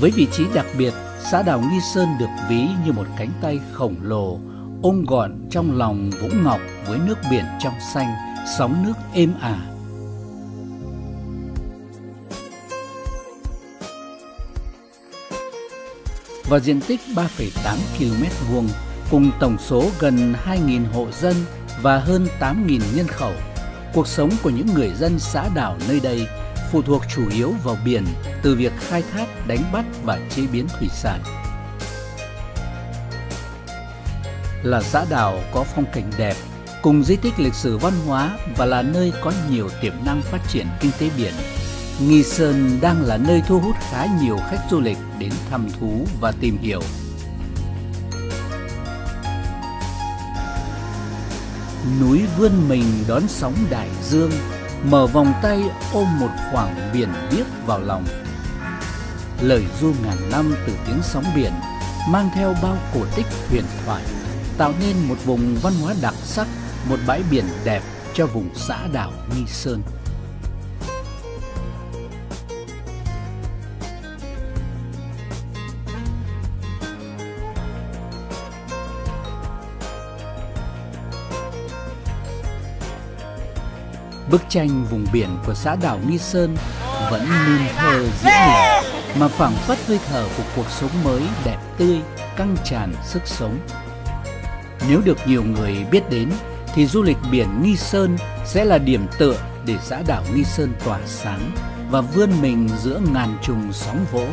Với vị trí đặc biệt, xã đảo Nghi Sơn được ví như một cánh tay khổng lồ ôm gọn trong lòng vũng ngọc với nước biển trong xanh, sóng nước êm ả. Và diện tích 3,8 km vuông cùng tổng số gần 2.000 hộ dân và hơn 8.000 nhân khẩu, cuộc sống của những người dân xã đảo nơi đây phụ thuộc chủ yếu vào biển từ việc khai thác, đánh bắt và chế biến thủy sản. Là xã đảo có phong cảnh đẹp, cùng di tích lịch sử văn hóa và là nơi có nhiều tiềm năng phát triển kinh tế biển. Nghi Sơn đang là nơi thu hút khá nhiều khách du lịch đến thăm thú và tìm hiểu. Núi vươn mình đón sóng đại dương, mở vòng tay ôm một khoảng biển biếc vào lòng. Lời du ngàn năm từ tiếng sóng biển mang theo bao cổ tích huyền thoại, tạo nên một vùng văn hóa đặc sắc, một bãi biển đẹp cho vùng xã đảo Nghi Sơn. Bức tranh vùng biển của xã đảo Nghi Sơn vẫn nên thơ diễn nhẹ mà phảng phất hơi thở của cuộc sống mới đẹp tươi, căng tràn sức sống. Nếu được nhiều người biết đến thì du lịch biển Nghi Sơn sẽ là điểm tựa để xã đảo Nghi Sơn tỏa sáng và vươn mình giữa ngàn trùng sóng vỗ.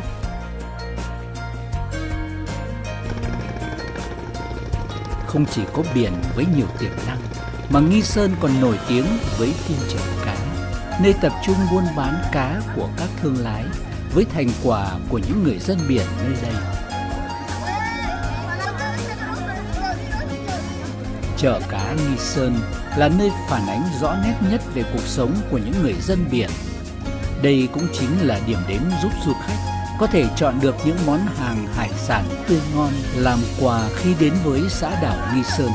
Không chỉ có biển với nhiều tiềm năng mà Nghi Sơn còn nổi tiếng với phiên chợ cá, nơi tập trung buôn bán cá của các thương lái với thành quả của những người dân biển nơi đây. Chợ cá Nghi Sơn là nơi phản ánh rõ nét nhất về cuộc sống của những người dân biển. Đây cũng chính là điểm đến giúp du khách có thể chọn được những món hàng hải sản tươi ngon làm quà khi đến với xã đảo Nghi Sơn.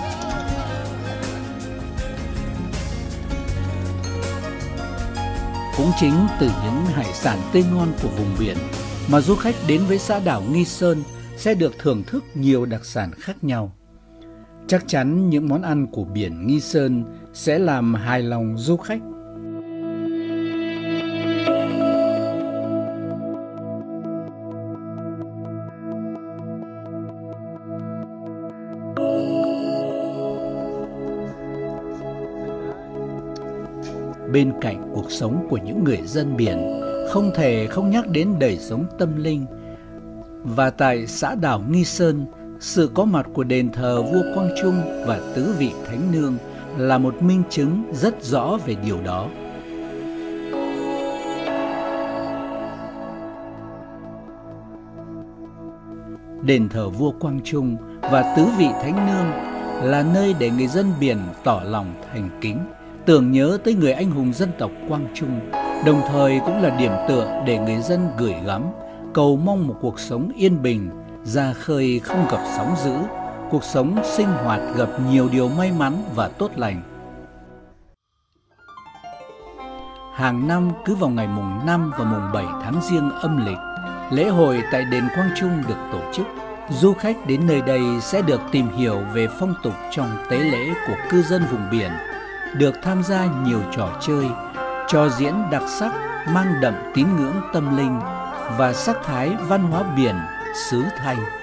Cũng chính từ những hải sản tươi ngon của vùng biển mà du khách đến với xã đảo Nghi Sơn sẽ được thưởng thức nhiều đặc sản khác nhau. Chắc chắn những món ăn của biển Nghi Sơn sẽ làm hài lòng du khách. Bên cạnh cuộc sống của những người dân biển, không thể không nhắc đến đời sống tâm linh và tại xã đảo Nghi Sơn, sự có mặt của đền thờ vua Quang Trung và tứ vị thánh nương là một minh chứng rất rõ về điều đó. Đền thờ vua Quang Trung và tứ vị thánh nương là nơi để người dân biển tỏ lòng thành kính tưởng nhớ tới người anh hùng dân tộc Quang Trung, đồng thời cũng là điểm tựa để người dân gửi gắm, cầu mong một cuộc sống yên bình, ra khơi không gặp sóng dữ, cuộc sống sinh hoạt gặp nhiều điều may mắn và tốt lành. Hàng năm cứ vào ngày mùng 5 và mùng 7 tháng riêng âm lịch, lễ hội tại đền Quang Trung được tổ chức. Du khách đến nơi đây sẽ được tìm hiểu về phong tục trong tế lễ của cư dân vùng biển – được tham gia nhiều trò chơi, trò diễn đặc sắc mang đậm tín ngưỡng tâm linh và sắc thái văn hóa biển xứ Thanh.